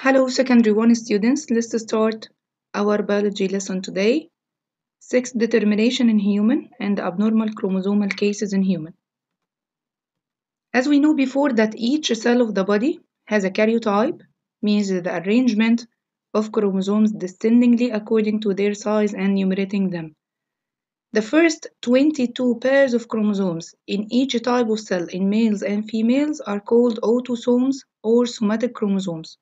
Hello, secondary one students. Let's start our biology lesson today. Sex determination in human and abnormal chromosomal cases in human. As we know before that each cell of the body has a karyotype, means the arrangement of chromosomes descendingly according to their size and numerating them. The first 22 pairs of chromosomes in each type of cell in males and females are called autosomes or somatic chromosomes.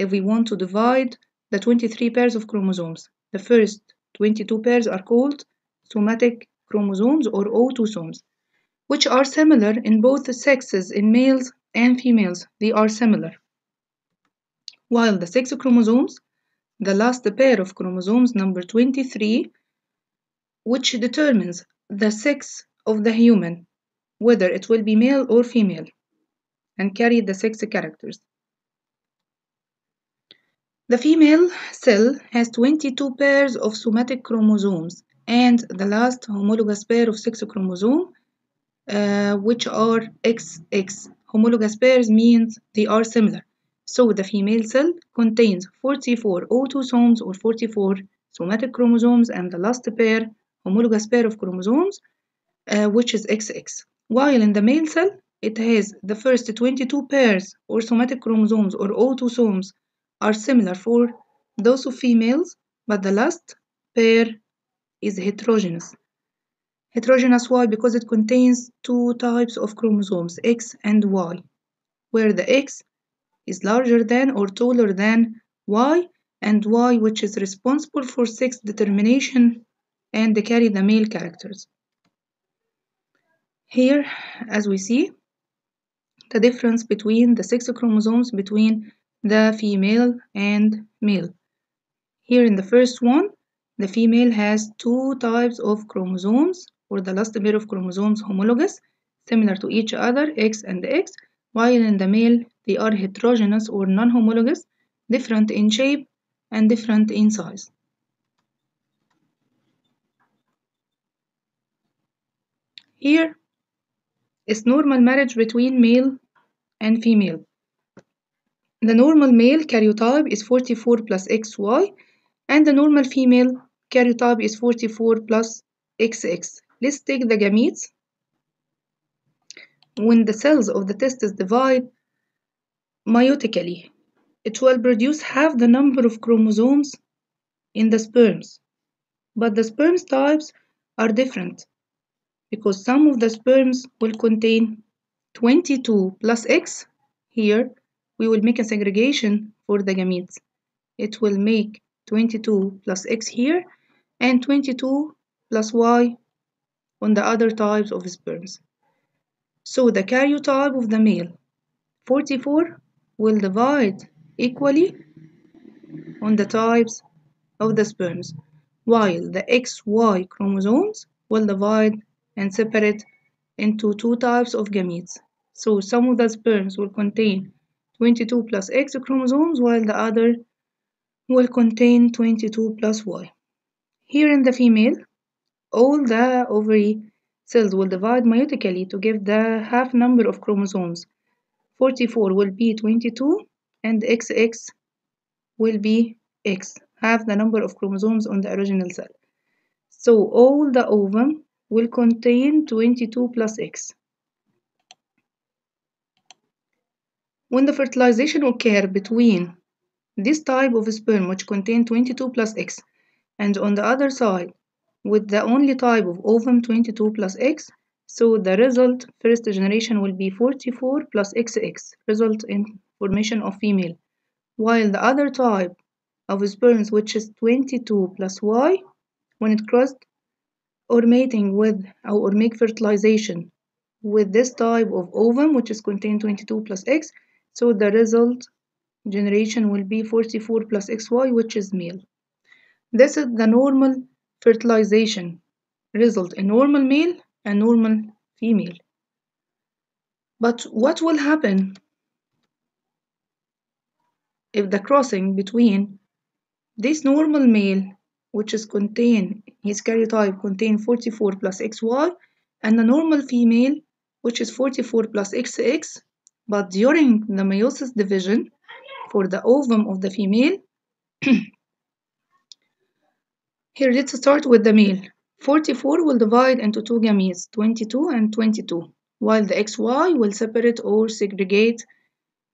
If we want to divide the 23 pairs of chromosomes, the first 22 pairs are called somatic chromosomes or autosomes, which are similar in both sexes in males and females. They are similar. While the sex chromosomes, the last pair of chromosomes, number 23, which determines the sex of the human, whether it will be male or female, and carry the sex characters. The female cell has 22 pairs of somatic chromosomes and the last homologous pair of sex chromosome, uh, which are XX. Homologous pairs means they are similar. So the female cell contains 44 autosomes or 44 somatic chromosomes and the last pair, homologous pair of chromosomes, uh, which is XX. While in the male cell, it has the first 22 pairs or somatic chromosomes or autosomes are similar for those of females, but the last pair is heterogeneous. Heterogeneous why? Because it contains two types of chromosomes, X and Y, where the X is larger than or taller than Y, and Y which is responsible for sex determination and they carry the male characters. Here, as we see, the difference between the sex chromosomes between the female and male. Here in the first one, the female has two types of chromosomes, or the last pair of chromosomes homologous, similar to each other, X and X, while in the male, they are heterogeneous or non-homologous, different in shape and different in size. Here is normal marriage between male and female. The normal male karyotype is 44 plus XY and the normal female karyotype is 44 plus XX. Let's take the gametes. When the cells of the testes divide meiotically, it will produce half the number of chromosomes in the sperms. But the sperms types are different because some of the sperms will contain 22 plus X here we will make a segregation for the gametes. It will make 22 plus X here and 22 plus Y on the other types of sperms. So the karyotype of the male 44 will divide equally on the types of the sperms, while the XY chromosomes will divide and separate into two types of gametes. So some of the sperms will contain 22 plus X chromosomes while the other will contain 22 plus Y. Here in the female, all the ovary cells will divide meiotically to give the half number of chromosomes. 44 will be 22 and XX will be X, half the number of chromosomes on the original cell. So all the ovum will contain 22 plus X. When the fertilization occur between this type of sperm which contain 22 plus X and on the other side with the only type of ovum 22 plus X, so the result first generation will be 44 plus XX, result in formation of female, while the other type of sperms which is 22 plus Y, when it crossed or mating with or make fertilization with this type of ovum which is contained 22 plus X, so the result generation will be 44 plus XY, which is male. This is the normal fertilization result in normal male and normal female. But what will happen if the crossing between this normal male, which is contain his karyotype contain 44 plus XY, and the normal female, which is 44 plus XX, but during the meiosis division, for the ovum of the female. Here, let's start with the male. 44 will divide into two gametes, 22 and 22, while the XY will separate or segregate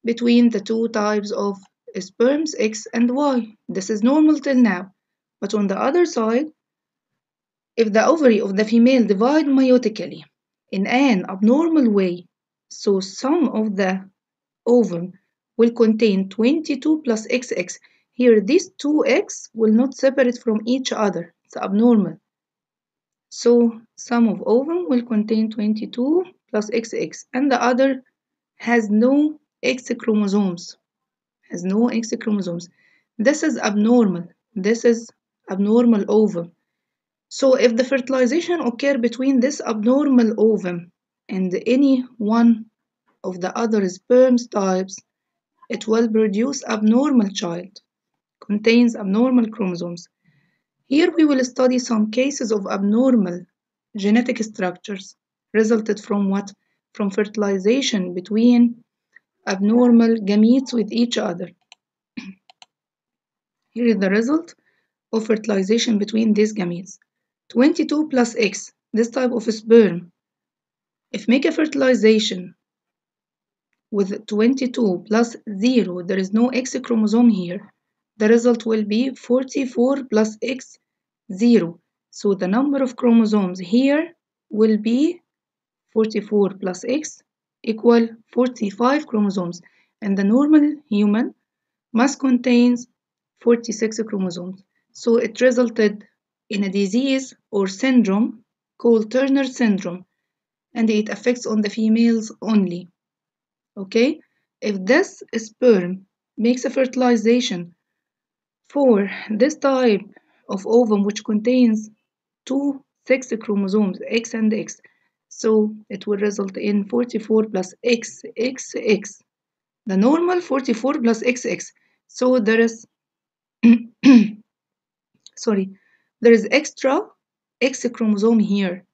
between the two types of sperms, X and Y. This is normal till now. But on the other side, if the ovary of the female divide meiotically in an abnormal way, so some of the ovum will contain 22 plus XX. Here, these two X will not separate from each other. It's abnormal. So, some of ovum will contain 22 plus XX, and the other has no X chromosomes. Has no X chromosomes. This is abnormal. This is abnormal ovum. So, if the fertilization occur between this abnormal ovum and any one of the other sperm types, it will produce abnormal child, contains abnormal chromosomes. Here we will study some cases of abnormal genetic structures resulted from what? From fertilization between abnormal gametes with each other. Here is the result of fertilization between these gametes. 22 plus X, this type of sperm. If make a fertilization with 22 plus 0, there is no X chromosome here. The result will be 44 plus X 0. So the number of chromosomes here will be 44 plus X equal 45 chromosomes and the normal human must contains 46 chromosomes. So it resulted in a disease or syndrome called Turner syndrome and it affects on the females only. Okay, if this sperm makes a fertilization for this type of ovum which contains two sex chromosomes X and X, so it will result in 44 plus XXX. The normal 44 plus XX. So there is sorry, there is extra X chromosome here,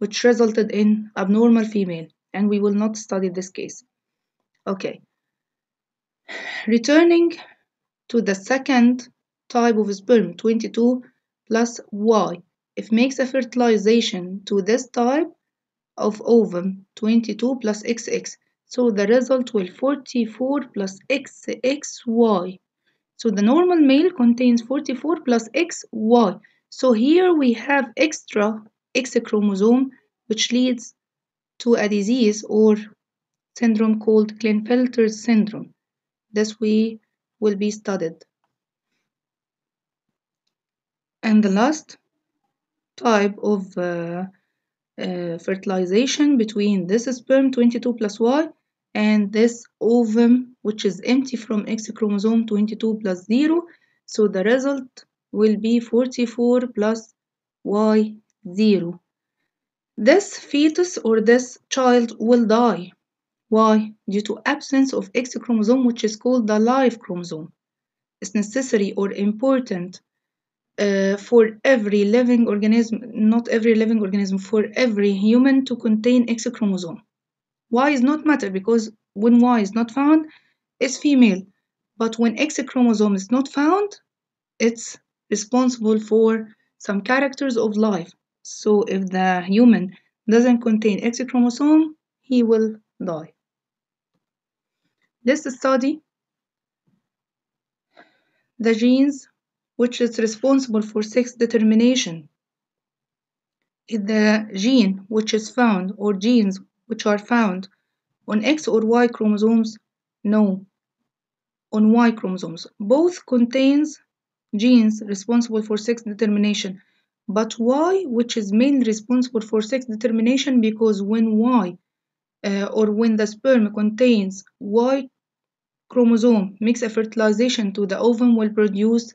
which resulted in abnormal female, and we will not study this case. Okay. Returning to the second type of sperm, 22 plus Y. If makes a fertilization to this type of ovum, 22 plus XX, so the result will 44 plus XXY. So the normal male contains 44 plus XY. So here we have extra X chromosome, which leads to a disease or syndrome called Klinefelter syndrome. This we will be studied. And the last type of uh, uh, fertilization between this sperm 22 plus Y and this ovum which is empty from X chromosome 22 plus 0 so the result will be 44 plus Y 0 this fetus or this child will die why due to absence of X chromosome which is called the life chromosome it's necessary or important uh, for every living organism, not every living organism, for every human to contain X chromosome. Y is not matter because when Y is not found, it's female. But when X chromosome is not found, it's responsible for some characters of life. So if the human doesn't contain X chromosome, he will die. Let's study the genes which is responsible for sex determination. The gene which is found or genes which are found on X or Y chromosomes? No, on Y chromosomes. Both contains genes responsible for sex determination, but Y, which is mainly responsible for sex determination because when Y uh, or when the sperm contains Y chromosome makes a fertilization to the ovum will produce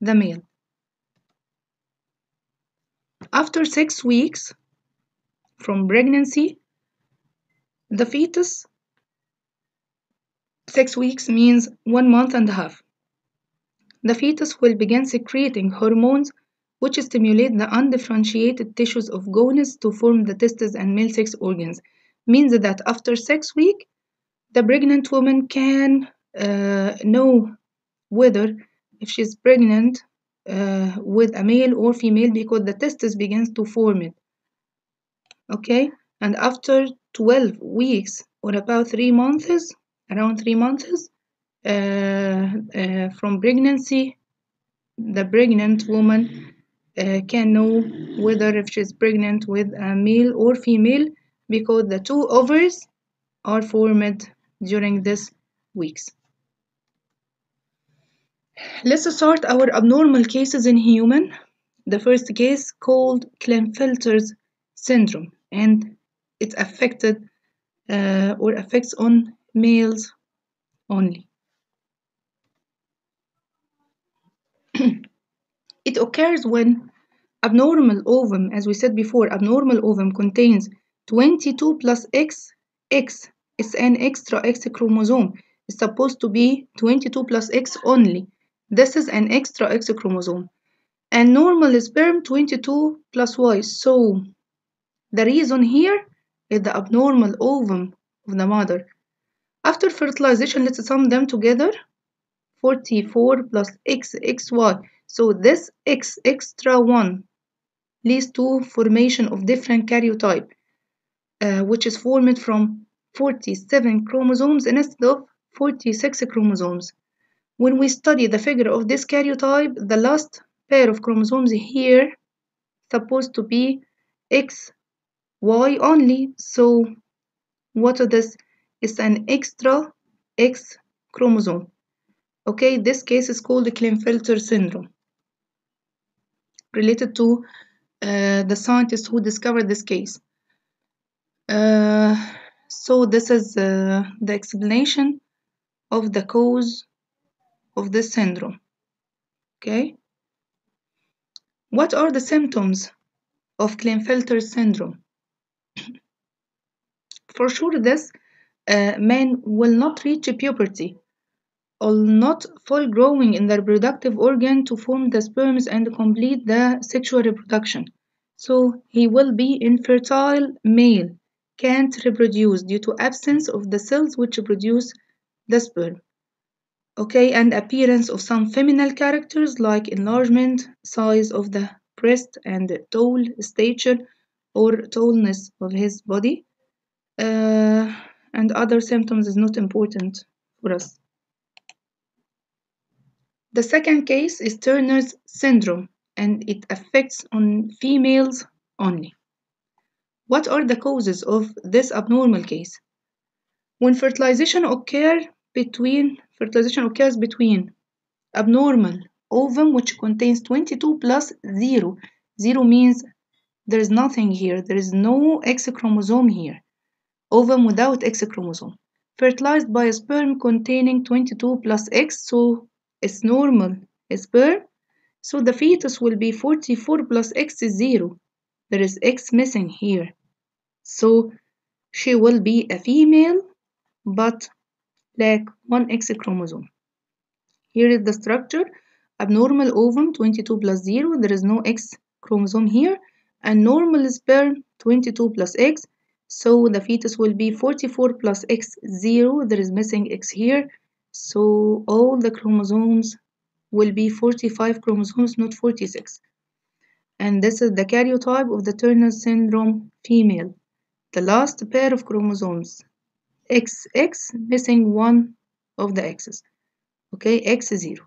the male. After six weeks from pregnancy, the fetus, six weeks means one month and a half. The fetus will begin secreting hormones which stimulate the undifferentiated tissues of gonads to form the testes and male sex organs. Means that after six weeks, the pregnant woman can uh, know whether if she's pregnant uh, with a male or female because the testes begins to form it okay and after 12 weeks or about three months around three months uh, uh, from pregnancy the pregnant woman uh, can know whether if she's pregnant with a male or female because the two ovaries are formed during these weeks Let's start our abnormal cases in human. The first case called Klinefelter's syndrome, and it affected uh, or affects on males only. it occurs when abnormal ovum, as we said before, abnormal ovum contains 22 plus X, X It's an extra X chromosome. It's supposed to be 22 plus X only. This is an extra X chromosome. And normal sperm 22 plus Y. So the reason here is the abnormal ovum of the mother. After fertilization, let's sum them together. 44 plus X, XY. So this X extra 1 leads to formation of different karyotype, uh, which is formed from 47 chromosomes instead of 46 chromosomes. When we study the figure of this karyotype, the last pair of chromosomes here supposed to be X, Y only. So what is this? It's an extra X chromosome. Okay, this case is called the Klinefelter syndrome, related to uh, the scientist who discovered this case. Uh, so this is uh, the explanation of the cause of this syndrome. Okay. What are the symptoms of Klinefelter syndrome? For sure, this uh, men will not reach puberty or not full growing in the reproductive organ to form the sperms and complete the sexual reproduction. So he will be infertile male, can't reproduce due to absence of the cells which produce the sperm. Okay, and appearance of some feminine characters like enlargement, size of the breast, and tall stature or tallness of his body. Uh, and other symptoms is not important for us. The second case is Turner's syndrome and it affects on females only. What are the causes of this abnormal case? When fertilization occur between fertilization occurs between abnormal ovum which contains 22 plus 0. 0 means there is nothing here, there is no X chromosome here. Ovum without X chromosome. Fertilized by a sperm containing 22 plus X, so it's normal sperm. So the fetus will be 44 plus X is 0. There is X missing here. So she will be a female but lack one X chromosome. Here is the structure abnormal ovum 22 plus 0 there is no X chromosome here and normal sperm 22 plus X so the fetus will be 44 plus X 0 there is missing X here so all the chromosomes will be 45 chromosomes not 46 and this is the karyotype of the Turner syndrome female. The last pair of chromosomes. XX missing one of the X's. Okay X is zero.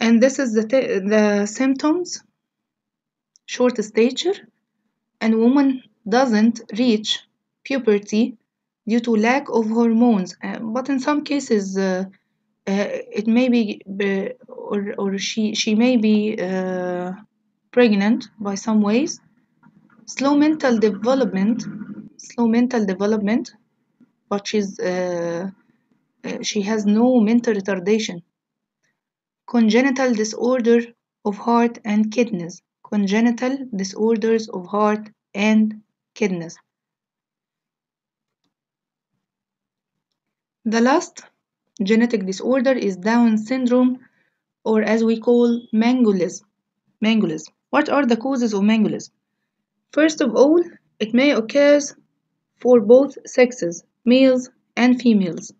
And this is the the symptoms. Short stature. And woman doesn't reach puberty due to lack of hormones. Uh, but in some cases uh, uh, it may be or, or she she may be uh, pregnant by some ways. Slow mental development slow mental development but she's uh, uh, she has no mental retardation. Congenital disorder of heart and kidneys. Congenital disorders of heart and kidneys the last genetic disorder is down syndrome or as we call mongolism mongolism what are the causes of mongolism first of all it may occur for both sexes males and females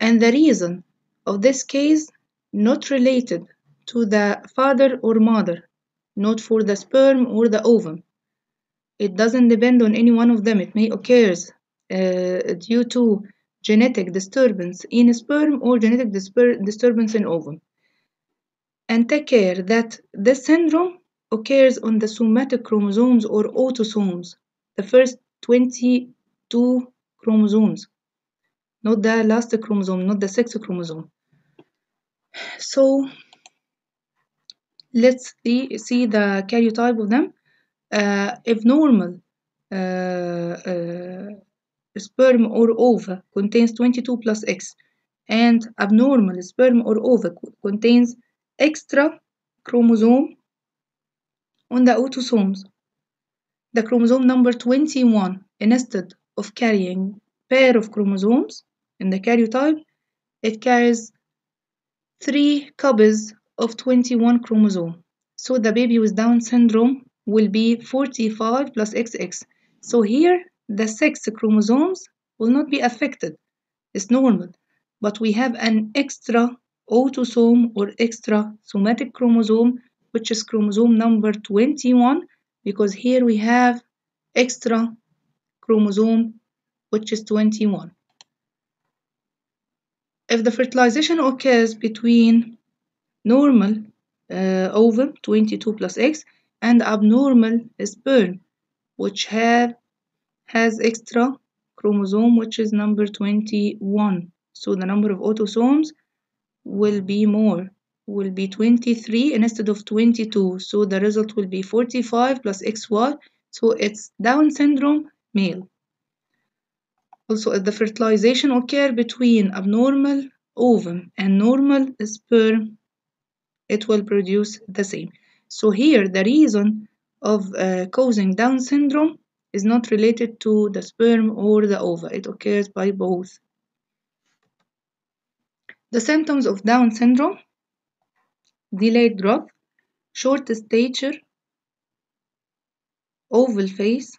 and the reason of this case not related to the father or mother, not for the sperm or the ovum. It doesn't depend on any one of them. It may occur uh, due to genetic disturbance in sperm or genetic disturbance in ovum. And take care that this syndrome occurs on the somatic chromosomes or autosomes, the first 22 chromosomes, not the last chromosome, not the sixth chromosome. So let's see, see the karyotype of them. Uh, if normal uh, uh, sperm or ova contains 22 plus X and abnormal sperm or ova contains extra chromosome on the autosomes. The chromosome number 21 instead of carrying pair of chromosomes in the karyotype, it carries three copies of 21 chromosome. So the baby with Down syndrome will be 45 plus XX. So here the sex chromosomes will not be affected. It's normal. But we have an extra autosome or extra somatic chromosome, which is chromosome number 21, because here we have extra chromosome, which is 21. If the fertilization occurs between normal uh, ovum 22 plus X and abnormal sperm which have has extra chromosome which is number 21 so the number of autosomes will be more will be 23 instead of 22 so the result will be 45 plus xy so it's down syndrome male. Also if the fertilization occur between abnormal ovum and normal sperm it will produce the same. So here the reason of uh, causing down syndrome is not related to the sperm or the ova it occurs by both the symptoms of Down syndrome delayed growth, short stature, oval face,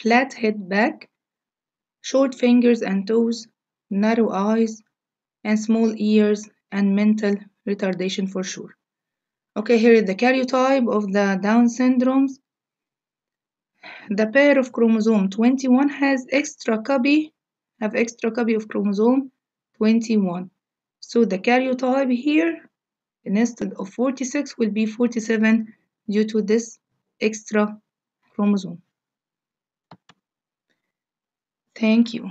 flat head back, short fingers and toes, narrow eyes, and small ears, and mental retardation for sure. Okay, here is the karyotype of the Down syndromes. The pair of chromosome 21 has extra copy, have extra copy of chromosome 21. So the karyotype here instead of 46 will be 47 due to this extra chromosome. Thank you.